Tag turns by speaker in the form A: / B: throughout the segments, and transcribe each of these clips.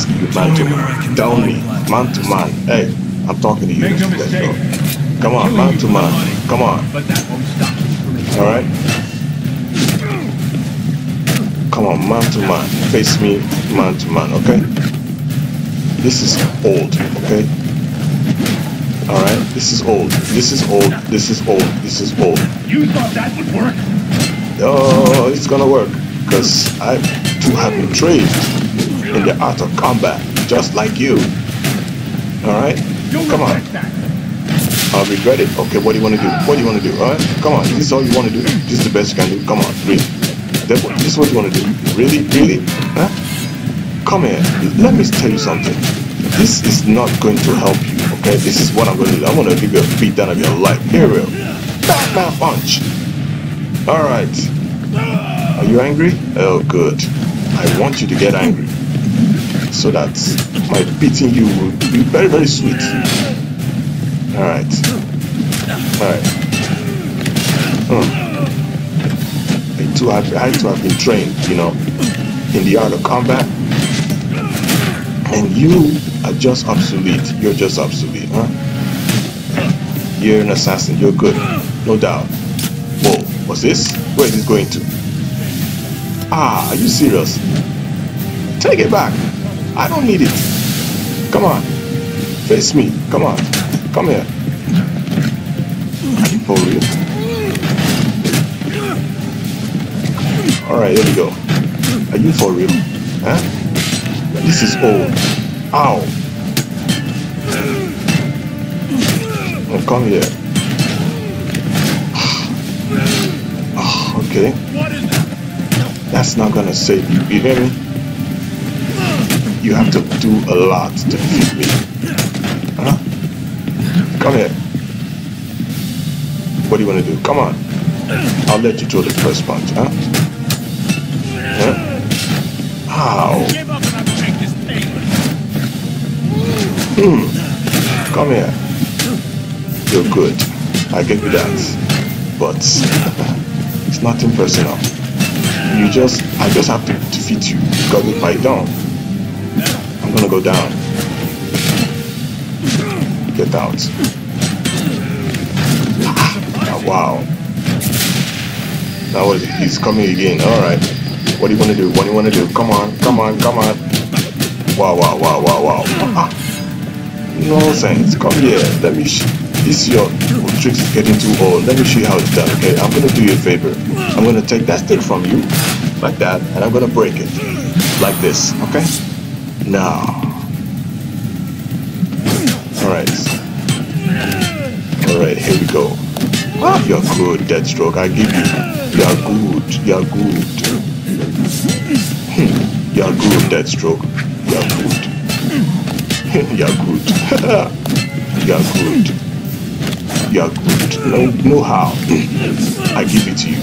A: asking you man to man. Tell me, man to man. Hey, I'm talking to you. Let's go. Come on, man to man. Come on.
B: But that won't stop me from
A: All right. Come on, man to man. Face me, man to man. Okay. This is old. Okay. All right. This is old. This is old. This is old. This is old.
B: You thought that would work?
A: Oh, it's gonna work because I too have been trained in the art of combat, just like you. All right. Come on. I'll regret it. Okay, what do you want to do? What do you want to do? All right, come on. This is all you want to do. This is the best you can do. Come on, really. That- This is what you want to do. Really, really? Huh? Come here. Let me tell you something. This is not going to help you. Okay, this is what I'm going to do. I'm going to give you a beat down of your life. Here we go. Batman punch. All right. Are you angry? Oh, good. I want you to get angry so that my beating you will be very, very sweet. All right. All right. Hmm. I too have I too have been trained, you know, in the art of combat. And you are just obsolete. You're just obsolete, huh? You're an assassin. You're good, no doubt. Whoa, what's this? Where is this going to? Ah, are you serious? Take it back. I don't need it. Come on. Face me. Come on. Come here. Are you for real? Alright, here we go. Are you for real? Huh? This is old. Ow. Oh, come here. Oh, okay.
B: What is it?
A: That's not gonna save you. You hear me? You have to do a lot to defeat me. Huh? Come here. What do you want to do? Come on. I'll let you throw the first punch, huh? Huh? Ow. Hmm. Come here. You're good. I give you that. But it's nothing personal. You just, I just have to defeat you. Got me fight down. I'm gonna go down. Get out. Ah, wow. Is it? He's coming again. Alright. What do you want to do? What do you want to do? Come on, come on, come on. Wow, wow, wow, wow, wow. Ah, Nonsense. Come here. Let me. This your tricks getting too old. Let me show you how it's done. Okay. I'm gonna do you a favor. I'm gonna take that stick from you, like that, and I'm gonna break it, like this. Okay. Now. All right. All right. Here we go. You're good, Deathstroke. I give you. You're good. You're good. Hmm. You're good, Deathstroke. You're good. You're good. You're good. You're good. No, no how. I give it to you.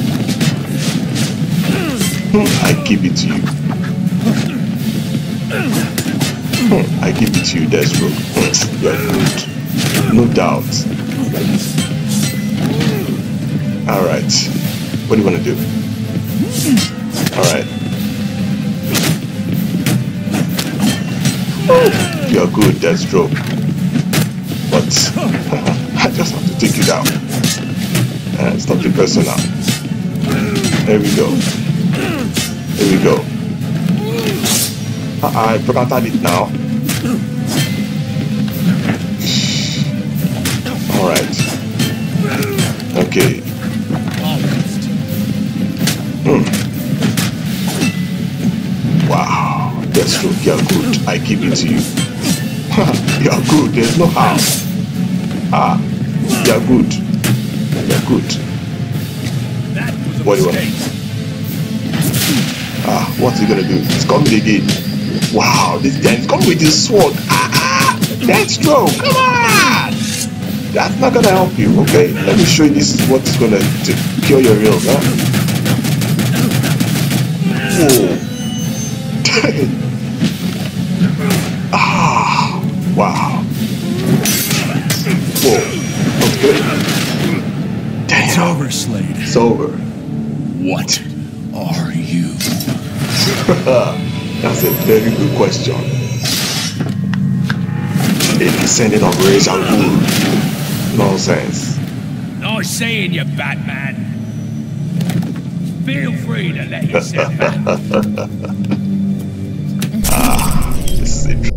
A: I give it to you. I give it to you, Deathstroke. You're good. No doubt. Alright. What do you want to do? Alright. You're good, Deathstroke. But I just have to take you down. Uh, it's not too personal. There we go. There we go. Uh, I forgot it now. Alright. Okay. Hmm. Wow. Deathstroke, you're good. I give it to you. you're good. There's no harm. Ah, you're good. You're good.
B: That was a
A: What do you want? Ah, what's he gonna do? He's coming again. Wow, this guy is coming with his sword. Ah, ah, Deathstroke, come on! That's not gonna help you, okay? Let me show you this is what's gonna to cure your ills, huh? Whoa. ah, wow. Whoa. Okay.
C: It's over, Slade.
A: It's over.
C: What are you?
A: That's a very good question. A descendant of Ra's al Ghul. Nonsense.
B: Nice seeing you, Batman. Feel free to let yourself out.
A: ah, this is interesting.